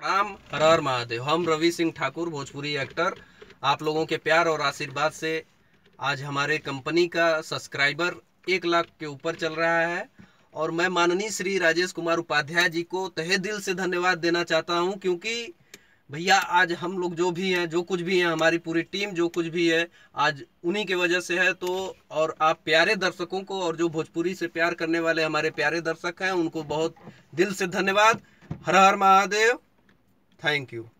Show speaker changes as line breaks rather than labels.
प्रणाम। हर हर महादेव। हम रवि सिंह ठाकुर, भोजपुरी एक्टर। आप लोगों के प्यार और आशीर्वाद से आज हमारे कंपनी का सब्सक्राइबर एक लाख के ऊपर चल रहा है और मैं माननीय श्री राजेश कुमार उपाध्याय जी को तहे दिल से धन्यवाद देना चाहता हूँ, क्योंकि भैया, आज हम लोग जो भी हैं, जो कुछ भी हैं, हमारी पूरी टीम जो कुछ भी है, आज उन्हीं के वजह से है तो और आप प्यारे दर्शकों को और जो भोजपुरी से प्यार करने वाले हमारे प्यारे दर्शक हैं, उनको बहुत दिल से धन्यवाद। हर हर महादेव। Thank you.